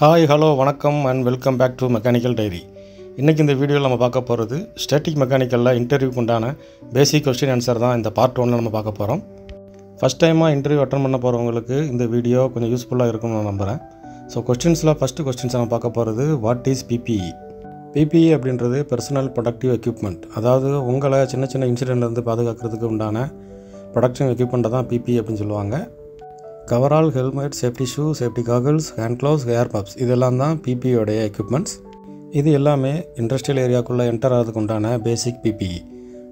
Hi hello வணக்கம் and welcome back to mechanical diary இன்றைக்கி இந்த வீடியோவில் நம்ம பார்க்க போகிறது ஸ்டேட்டிக் மெக்கானிக்கலில் இன்டர்வியூக்கு உண்டான பேசிக் கொஸ்டின் ஆன்சர் தான் இந்த பார்ட் ஒன்னில் நம்ம பார்க்க போகிறோம் ஃபஸ்ட் டைமாக இன்டர்வியூ அட்டன் பண்ண போகிறவங்களுக்கு இந்த வீடியோ கொஞ்சம் யூஸ்ஃபுல்லாக இருக்கும்னு நான் நம்புகிறேன் ஸோ கொஸ்டின்ஸில் ஃபஸ்ட்டு கொஸ்டின்ஸ் நம்ம பார்க்க போகிறது வாட் இஸ் பிபிஇ பிபிஇ அப்படின்றது பர்சனல் ப்ரொடக்டிவ் எக்யூப்மெண்ட் அதாவது உங்களை சின்ன சின்ன இன்சிடென்ட்லேருந்து பாதுகாக்கிறதுக்கு உண்டான ப்ரொடக்ஷன் எக்யூப்மெண்ட்டை தான் பிபிஇ அப்படின்னு சொல்லுவாங்க. Coverall helmet safety shoe safety goggles hand gloves ear muffs இதெல்லாம் தான் பிபியோடைய எக்யூப்மெண்ட்ஸ் இது எல்லாமே இண்டஸ்ட்ரியல் ஏரியாக்குள்ளே என்டர் ஆகிறதுக்கு உண்டான பேசிக் பிபிஇ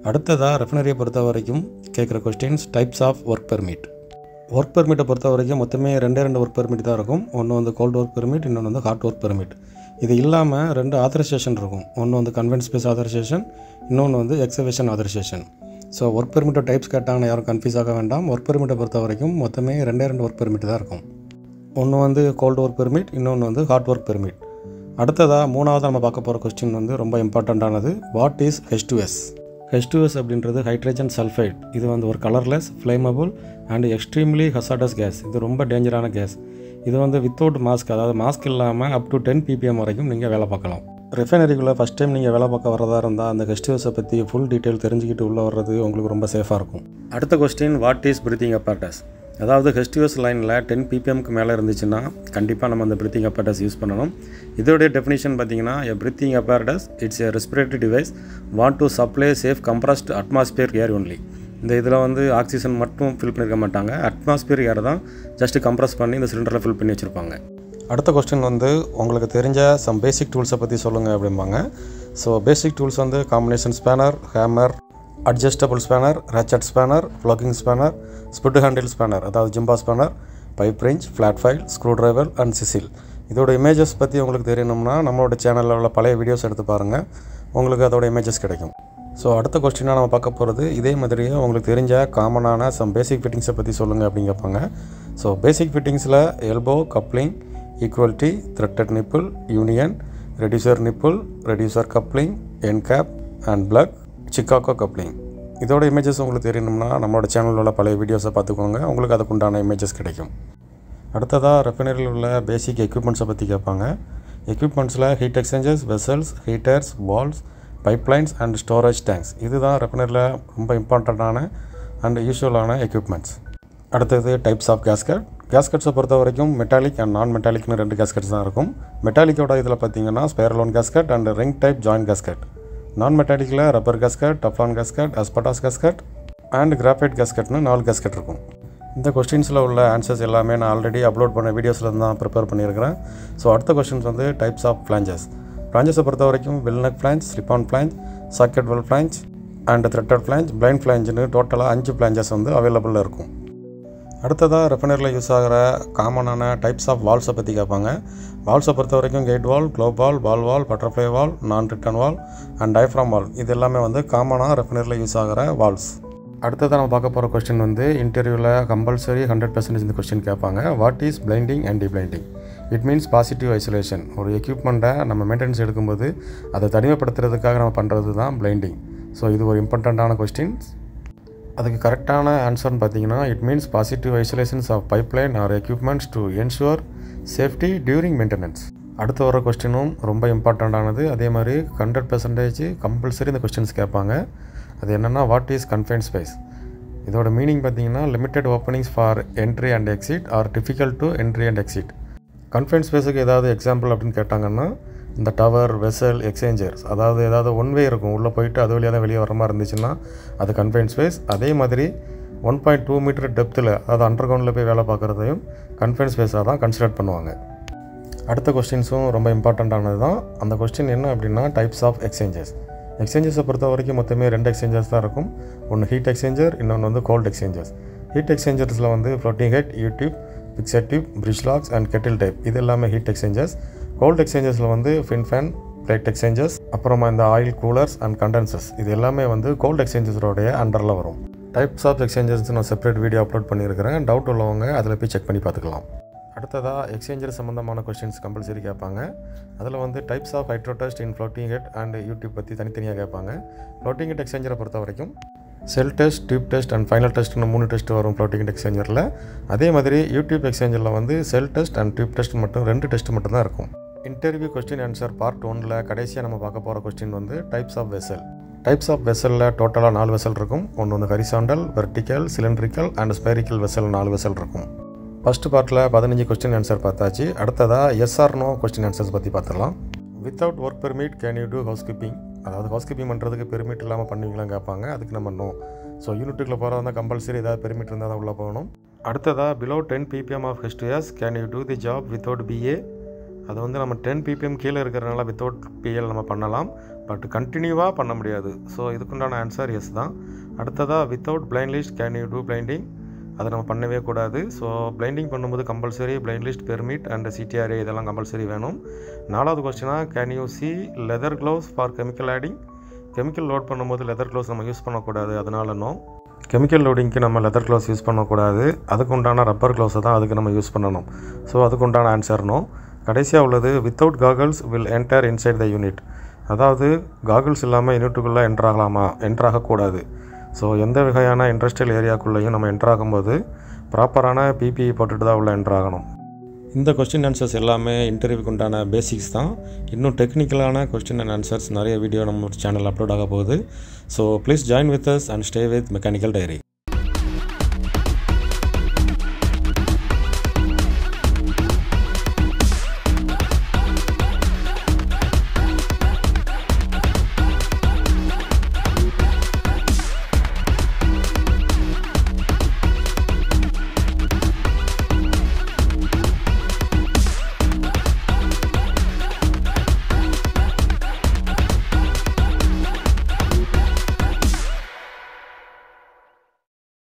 அடுத்ததாக ரெஃபினரியை பொறுத்த வரைக்கும் கேட்குற questions types of work permit work பெர்மிட்டை பொறுத்த வரைக்கும் மொத்தமே ரெண்டே ரெண்டு ஒர்க் பெர்மிட் தான் இருக்கும். ஒன்று வந்து கோல்டு ஒர்க் பெர்மிட் இன்னொன்று வந்து ஹாட் ஒர்க் பெர்மிட் இது இல்லாமல் ரெண்டு ஆத்தரைசேஷன் இருக்கும். ஒன்று வந்து கன்வென்ட் ஸ்பேஸ் ஆத்தரைசேஷன் இன்னொன்று வந்து எக்ஸவேஷன் ஆத்தரைசேஷன் ஸோ ஒர்க் பெர்மிட்டோ டைப்ஸ் கேட்டாங்கன்னா யாரும் கன்ஃபியூஸ் ஆக வேண்டாம். ஒர்க் பெர்மிட்டை பொறுத்த வரைக்கும் மொத்தமே ரெண்டே ரெண்டு ஒர்க் பெர்மிட் தான் இருக்கும். ஒன்று வந்து கோல்டு ஒர்க் பெர்மிட் இன்னொன்று வந்து ஹாட் ஒர்க் பெர்மிட் அடுத்ததாக மூணாவது நம்ம பார்க்க போகிற கொஸ்டின் வந்து ரொம்ப இம்பார்ட்டண்ட்டானது வாட் இஸ் ஹெச்டுஎஸ் ஹெச்டுஎஸ் அப்படின்றது ஹைட்ரஜன் சல்ஃபைட் இது வந்து ஒரு colourless flammable and extremely hazardous gas இது ரொம்ப டேஞ்சரான கேஸ் இது வந்து வித்தவுட் மாஸ்க் அதாவது மாஸ்க் இல்லாமல் அப் டு டென் பிபிஎம் வரைக்கும் நீங்கள் வேலை பார்க்கலாம். ரெஃபைனரிக்குள்ளே ஃபஸ்ட் டைம் நீங்கள் வேலை பார்க்க வரதா இருந்தால் அந்த ஹெச்டிஎஸை பற்றி ஃபுல் டீட்டெயில் தெரிஞ்சுக்கிட்டு உள்ளே வர்றது உங்களுக்கு ரொம்ப சேஃபாக இருக்கும். அடுத்த question what is breathing apparatus அதாவது ஹெஸ்டிவஸ் லைனில் டென் பிபிஎம்க்கு மேலே இருந்துச்சுன்னா கண்டிப்பாக நம்ம அந்த பிரீத்திங் அப்பார்டஸ் யூஸ் பண்ணணும். இதோடைய டெஃபினிஷன் பார்த்தீங்கன்னா a breathing apparatus it's a respiratory device want to supply safe compressed atmosphere air only இந்த இதில் வந்து ஆக்சிஜன் மட்டும் ஃபில் பண்ணியிருக்க மாட்டாங்க. அட்மாஸ்பியர் ஏர் தான் ஜஸ்ட் கம்ப்ரஸ் பண்ணி இந்த சிலிண்டரில் ஃபில் பண்ணி வச்சுருப்பாங்க. அடுத்த கொஸ்டின் வந்து உங்களுக்கு தெரிஞ்ச சம் பேசிக் டூல்ஸை பற்றி சொல்லுங்கள் அப்படிம்பாங்க. ஸோ பேசிக் டூல்ஸ் வந்து combination spanner hammer adjustable spanner ratchet spanner flogging spanner split handle spanner அதாவது ஜிம்பா spanner pipe wrench flat file screwdriver and chisel இதோட இமேஜஸ் பற்றி உங்களுக்கு தெரியணும்னா நம்மளோட சேனலில் உள்ள பழைய வீடியோஸ் எடுத்து பாருங்கள் உங்களுக்கு அதோட இமேஜஸ் கிடைக்கும். ஸோ அடுத்த கொஸ்டினாக நம்ம பார்க்க போகிறது இதே மாதிரியே உங்களுக்கு தெரிஞ்ச காமனான சம் பேசிக் ஃபிட்டிங்ஸை பற்றி சொல்லுங்கள் அப்படின்னு கேட்பாங்க. So basic ஃபிட்டிங்ஸில் elbow coupling equal tee threaded nipple union reducer nipple reducer coupling end cap and plug Chicago coupling இதோட இமேஜஸ் உங்களுக்கு தெரியணும்னா நம்மளோட சேனலில் உள்ள பழைய வீடியோஸை பார்த்துக்கோங்க. உங்களுக்கு அதுக்குண்டான இமேஜஸ் கிடைக்கும். அடுத்ததாக ரெஃபைனரியில் உள்ள பேசிக் எக்யூப்மெண்ட்ஸை பற்றி கேட்பாங்க. எக்யூப்மெண்ட்ஸில் heat exchangers vessels heaters valves pipelines and storage tanks இதுதான் ரெஃபைனரியில் ரொம்ப இம்பார்ட்டண்ட்டான அண்ட் யூஸ்வலான எக்யூப்மெண்ட்ஸ் அடுத்தது டைப்ஸ் ஆஃப் கேஸ்கட் கேஸ்கட்ஸை பொறுத்த வரைக்கும் மெட்டாலிக் அண்ட் நான் மெட்டாலிக்னு ரெண்டு கேஸ்கட்ஸ் தான் இருக்கும். மெட்டாலிக்கோட இதில் பார்த்தீங்கன்னா spiral wound gasket and ring type joint gasket non மெட்டாலிக்கில் rubber gasket teflon gasket asbestos gasket and graphite கேஸ்கட்னு நாலு கேஸ்கட் இருக்கும். இந்த கொஸ்டின்ஸில் உள்ள ஆன்சர்ஸ் எல்லாமே நான் ஆல்ரெடி அப்லோட் பண்ண வீடியோஸில் தான் ப்ரிப்பேர் பண்ணியிருக்கிறேன். ஸோ அடுத்த கொஸ்டின்ஸ் வந்து டைப்ஸ் ஆஃப் ஃப்ளாஞ்சஸ் ஃப்ளாஞ்சஸை பொறுத்த வரைக்கும் weld neck flange slip on flange socket weld flange and threaded flange blind ஃப்ளாஞ்சுன்னு டோட்டலாக அஞ்சு ஃப்ளாஞ்சஸ் வந்து அவைலபிளில் இருக்கும். அடுத்ததாக ரெஃபனரில் யூஸ் ஆகிற காமனான டைப்ஸ் ஆஃப் வால்ஸை பற்றி கேட்பாங்க. வால்ஸை பொறுத்த வரைக்கும் gate valve globe valve ball valve butterfly valve non return valve and டைஃப்ராம் வால் இது எல்லாமே வந்து காமனாக ரெஃபனரில் யூஸ் ஆகிற வால்ஸ் அடுத்ததாக நம்ம பார்க்க போகிற கொஸ்டின் வந்து இன்டர்வியூவில் கம்பல்சரி ஹண்ட்ரட் பர்சன்டேஜ் இந்த கொஸ்டின் கேட்பாங்க. What is blinding and deblinding it means positive isolation ஒரு எக்யூப்மெண்ட்டை நம்ம மெயின்டெனன்ஸ் எடுக்கும்போது அதை தனிமைப்படுத்துறதுக்காக நம்ம பண்ணுறது தான் பிளைண்டிங் ஸோ இது ஒரு இம்பார்ட்டண்ட்டான கொஸ்டின்ஸ் அதுக்கு கரெக்டான ஆன்சர்னு பார்த்தீங்கன்னா it means positive isolations of pipeline or equipments to ensure safety during maintenance அடுத்து வர கொஸ்டினும் ரொம்ப இம்பார்ட்டண்ட்டானது அதே மாதிரி ஹண்ட்ரட் பர்சன்டேஜ் கம்பல்சரி இந்த கொஸ்டின்ஸ் கேட்பாங்க. அது என்னென்னா வாட் இஸ் கன்ஃபைன் ஸ்பேஸ் இதோட மீனிங் பார்த்தீங்கன்னா limited openings for entry and exit or difficult to entry and exit confine ஸ்பேஸுக்கு ஏதாவது எக்ஸாம்பிள் அப்படின்னு கேட்டாங்கன்னா இந்த டவர் வெசல் எக்ஸ்சேஞ்சர்ஸ் அதாவது ஏதாவது ஒன் வே இருக்கும். உள்ளே போயிட்டு அது வழியாக தான் வெளியே வர மாதிரி இருந்துச்சுன்னா அது கன்ஃபைன் ஸ்பேஸ் அதே மாதிரி ஒன் பாயிண்ட் டூ மீட்டர் டெப்த்தில் அதாவது அண்டர் கிரவுண்டில் போய் வேலை பார்க்குறதையும் கன்ஃபைன் ஸ்பேஸாக தான் கன்சிடர் பண்ணுவாங்க. அடுத்த கொஸ்டின்ஸும் ரொம்ப இம்பார்ட்டண்ட்டானது தான் அந்த கொஸ்டின் என்ன அப்படின்னா டைப்ஸ் ஆஃப் எக்ஸ்சேஞ்சஸ் எக்ஸ்சேஞ்சஸை பொறுத்த வரைக்கும் மொத்தமே ரெண்டு எக்ஸ்சேஞ்சஸ் தான் இருக்கும். ஒன்று ஹீட் எக்ஸ்சேஞ்சர் இன்னொன்று வந்து கோல்ட் எக்ஸ்சேஞ்சர்ஸ் ஹீட் எக்ஸ்சேஞ்சர்ஸில் வந்து floating head U tube fixed tube breech lock and kettle type இது எல்லாமே ஹீட் எக்ஸ்சேஞ்சர்ஸ் கோல்ட் எக்ஸ்சேஞ்சஸில் வந்து ஃபின்ஃபேன் பிளேட் எக்ஸ்சேஞ்சஸ் அப்புறமா இந்த ஆயில் கூலர்ஸ் அண்ட் கண்டென்சஸ் இது எல்லாமே வந்து கோல்ட் எக்ஸ்சேஞ்சஸோடைய அண்டரில் வரும். டைப்ஸ் ஆஃப் எக்ஸ்சேஞ்சஸ் நான் செப்பரேட் வீடியோ அப்லோட் பண்ணியிருக்கிறேன். டவுட் உள்ளவங்க அதில் போய் செக் பண்ணி பார்த்துக்கலாம். அடுத்ததாக எக்ஸ்சேஞ்சர் சம்மந்தமான கொஸ்டின்ஸ் கம்பல்சரி கேட்பாங்க. அதில் வந்து types of hydrotest in floating head and U tube பற்றி தனித்தனியாக கேட்பாங்க. ஃப்ளோட்டிங் ஹெட் எக்ஸ்சேஞ்சரை பொறுத்த வரைக்கும் shell test tube test and final டெஸ்ட்னு மூணு டெஸ்ட் வரும் ஃப்ளோட்டிங் எக்ஸ்சேஞ்சரில் அதே மாதிரி யூடியூப் எக்ஸ்சேஞ்சரில் வந்து shell test and tube test மட்டும் ரெண்டு டெஸ்ட் மட்டும் தான் இருக்கும். இன்டர்வியூ கொஸ்டின் ஆன்சர் பார்ட் ஒனில் கடைசியாக நம்ம பார்க்க போகிற கொஸ்டின் வந்து types of vessel types of வெசலில் டோட்டலாக நாலு வெசல் இருக்கும். ஒன்று வந்து horizontal vertical cylindrical and spherical vessel நாலு வெசல் இருக்கும். ஃபஸ்ட்டு பார்ட்டில் பதினஞ்சு கொஸ்டின் ஆன்சர் பார்த்தாச்சு. அடுத்ததாக எஸ்ஆர் நோ கொஸ்டின் ஆன்சர்ஸ் பற்றி பார்த்துடலாம். Without work permit can you do housekeeping அதாவது ஹவுஸ் கீப்பிங் பண்ணுறதுக்கு பெர்மிட் இல்லாமல் பண்ணுவீங்களான்னு கேட்பாங்க அதுக்கு நம்ம நோ ஸோ யூனிட்டுக்குள்ளே போகிறதா கம்பல்சரி ஏதாவது பெர்மிட் இருந்தால் தான் உள்ளே போகணும். அடுத்ததாக below ten PPM of HTS can you do the job without BA அது வந்து நம்ம டென் பிபிஎம் கீழே இருக்கிறனால வித்தவுட் பிஎல் நம்ம பண்ணலாம். பட் கண்டினியூவாக பண்ண முடியாது. ஸோ இதுக்குண்டான ஆன்சர் எஸ் தான். அடுத்ததாக without blind list can you do blinding அதை நம்ம பண்ணவே கூடாது. ஸோ பிளைண்டிங் பண்ணும்போது compulsory blind list permit and CDRA இதெல்லாம் கம்பல்சரி வேணும். நாலாவது கொஸ்டினாக can you see leather gloves for chemical adding chemical load பண்ணும்போது லெதர் க்ளவுஸ் நம்ம யூஸ் பண்ணக்கூடாது. அதனால நோ கெமிக்கல் லோடிங்க்கு நம்ம லெதர் க்ளவுஸ் யூஸ் பண்ணக்கூடாது. அதுக்கு உண்டான ரப்பர் க்ளவுஸை தான் அதுக்கு நம்ம யூஸ் பண்ணணும். ஸோ அதுக்கு உண்டான ஆன்சர் நோ கடைசியாக உள்ளது without goggles will enter inside the unit அதாவது காகல்ஸ் இல்லாமல் யூனிட்டுக்குள்ளே என்ட்ராகலாமா என்ட்ராகக்கூடாது ஸோ எந்த வகையான இண்டஸ்ட்ரியல் ஏரியாக்குள்ளேயும் நம்ம என்ட்ராகும்போது ப்ராப்பரான பிபிஇ போட்டுட்டு தான் உள்ள என்ட்ராகணும் இந்த கொஸ்டின் ஆன்சர்ஸ் எல்லாமே இன்டர்வியூக்கு உண்டான பேசிக்ஸ் தான். இன்னும் டெக்னிக்கலான கொஸ்டின் அண்ட் ஆன்சர்ஸ் நிறைய வீடியோ நம்ம சேனல் அப்லோட் ஆக போகுது. So please join with us and stay with mechanical diary